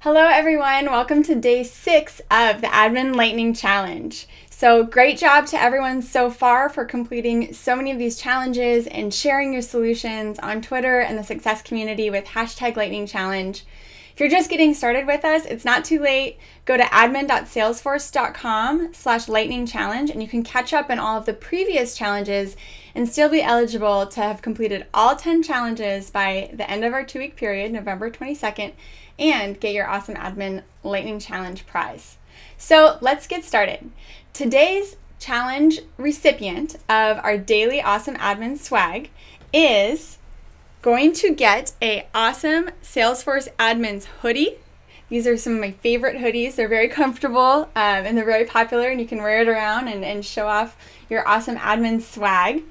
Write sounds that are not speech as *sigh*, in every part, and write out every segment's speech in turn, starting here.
Hello, everyone. Welcome to day six of the Admin Lightning Challenge. So, great job to everyone so far for completing so many of these challenges and sharing your solutions on Twitter and the success community with hashtag Lightning Challenge. If you're just getting started with us, it's not too late. Go to admin.salesforce.com slash lightning challenge and you can catch up on all of the previous challenges and still be eligible to have completed all 10 challenges by the end of our two week period, November 22nd, and get your awesome admin lightning challenge prize. So let's get started. Today's challenge recipient of our daily awesome admin swag is going to get a awesome Salesforce admins hoodie. These are some of my favorite hoodies. They're very comfortable um, and they're very popular, and you can wear it around and, and show off your awesome admin swag.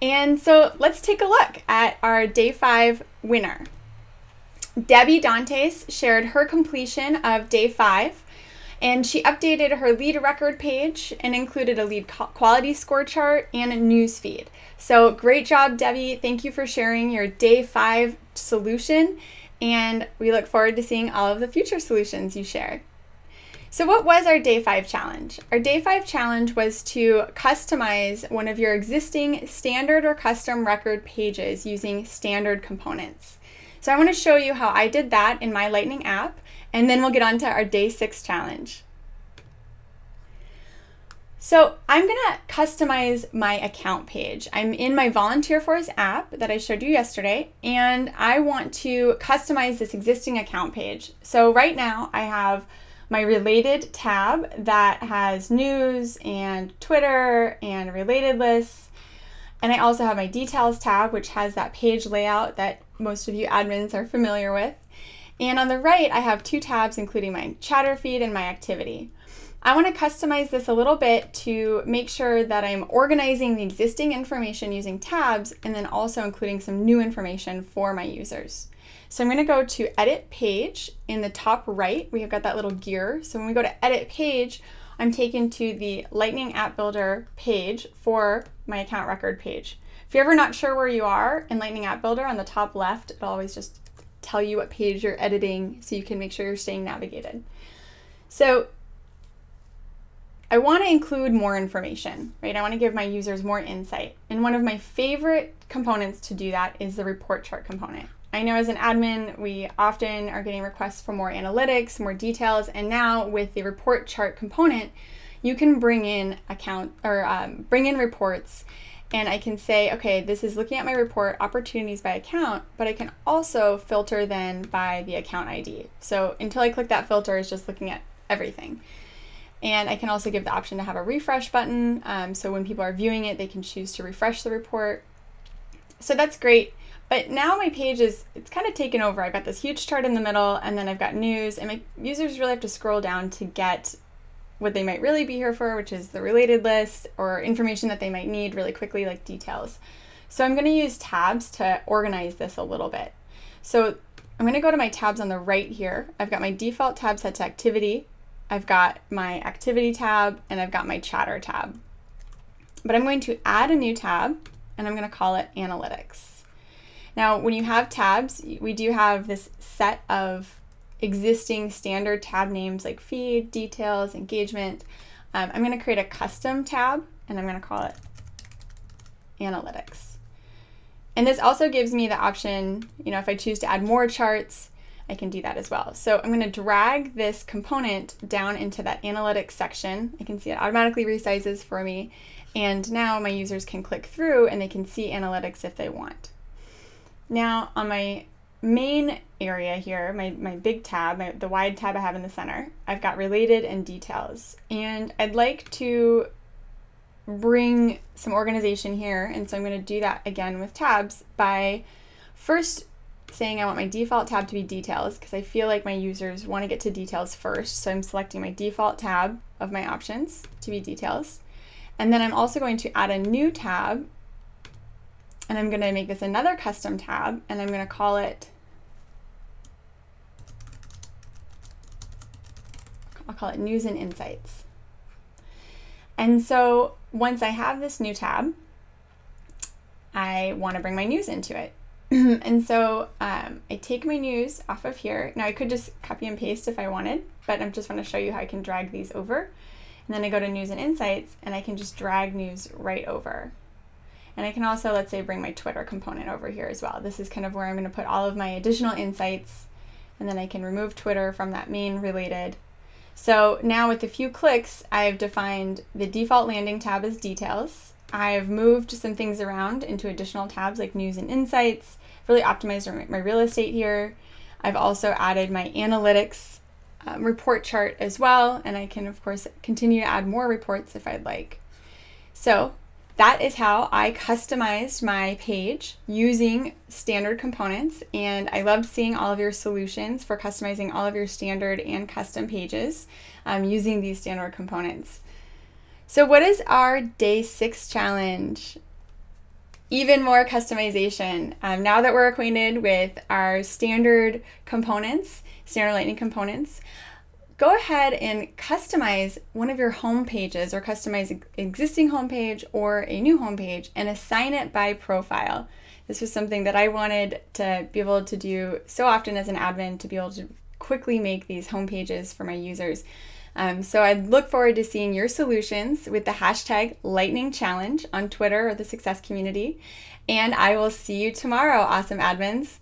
And so let's take a look at our day five winner. Debbie Dantes shared her completion of day five and she updated her lead record page and included a lead quality score chart and a news feed. So great job, Debbie. Thank you for sharing your day five solution. And we look forward to seeing all of the future solutions you share. So, what was our day five challenge? Our day five challenge was to customize one of your existing standard or custom record pages using standard components. So, I want to show you how I did that in my Lightning app, and then we'll get on to our day six challenge. So I'm gonna customize my account page. I'm in my Volunteer Force app that I showed you yesterday, and I want to customize this existing account page. So right now I have my related tab that has news and Twitter and related lists. And I also have my details tab, which has that page layout that most of you admins are familiar with. And on the right, I have two tabs, including my chatter feed and my activity. I want to customize this a little bit to make sure that I'm organizing the existing information using tabs and then also including some new information for my users. So I'm going to go to edit page in the top right. We have got that little gear. So when we go to edit page, I'm taken to the Lightning App Builder page for my account record page. If you're ever not sure where you are in Lightning App Builder on the top left, it'll always just tell you what page you're editing so you can make sure you're staying navigated. So I want to include more information, right? I want to give my users more insight. And one of my favorite components to do that is the report chart component. I know as an admin, we often are getting requests for more analytics, more details, and now with the report chart component, you can bring in account or um, bring in reports and I can say, okay, this is looking at my report, opportunities by account, but I can also filter then by the account ID. So until I click that filter, it's just looking at everything. And I can also give the option to have a refresh button. Um, so when people are viewing it, they can choose to refresh the report. So that's great. But now my page is, it's kind of taken over. I've got this huge chart in the middle and then I've got news and my users really have to scroll down to get what they might really be here for, which is the related list or information that they might need really quickly, like details. So I'm going to use tabs to organize this a little bit. So I'm going to go to my tabs on the right here. I've got my default tab set to activity. I've got my activity tab and I've got my chatter tab. But I'm going to add a new tab and I'm going to call it analytics. Now, when you have tabs, we do have this set of existing standard tab names like feed, details, engagement. Um, I'm going to create a custom tab and I'm going to call it analytics. And this also gives me the option, you know, if I choose to add more charts, I can do that as well. So I'm going to drag this component down into that analytics section. I can see it automatically resizes for me. And now my users can click through and they can see analytics if they want. Now on my main area here, my, my big tab, my, the wide tab I have in the center, I've got related and details. And I'd like to bring some organization here. And so I'm going to do that again with tabs by first saying I want my default tab to be details because I feel like my users want to get to details first. So I'm selecting my default tab of my options to be details. And then I'm also going to add a new tab and I'm going to make this another custom tab and I'm going to call it I'll call it news and insights. And so once I have this new tab, I want to bring my news into it. *clears throat* and so um, I take my news off of here. Now I could just copy and paste if I wanted, but I'm just want to show you how I can drag these over. And then I go to news and insights and I can just drag news right over. And I can also, let's say, bring my Twitter component over here as well. This is kind of where I'm going to put all of my additional insights. And then I can remove Twitter from that main related. So now with a few clicks, I've defined the default landing tab as details. I've moved some things around into additional tabs like news and insights, really optimized my real estate here. I've also added my analytics um, report chart as well, and I can, of course, continue to add more reports if I'd like. So that is how I customized my page using standard components. And I loved seeing all of your solutions for customizing all of your standard and custom pages um, using these standard components. So, what is our day six challenge? Even more customization. Um, now that we're acquainted with our standard components, standard lightning components, go ahead and customize one of your home pages or customize an existing homepage or a new homepage and assign it by profile. This was something that I wanted to be able to do so often as an admin to be able to quickly make these home pages for my users. Um, so I look forward to seeing your solutions with the hashtag Lightning Challenge on Twitter or the Success Community. And I will see you tomorrow, awesome admins.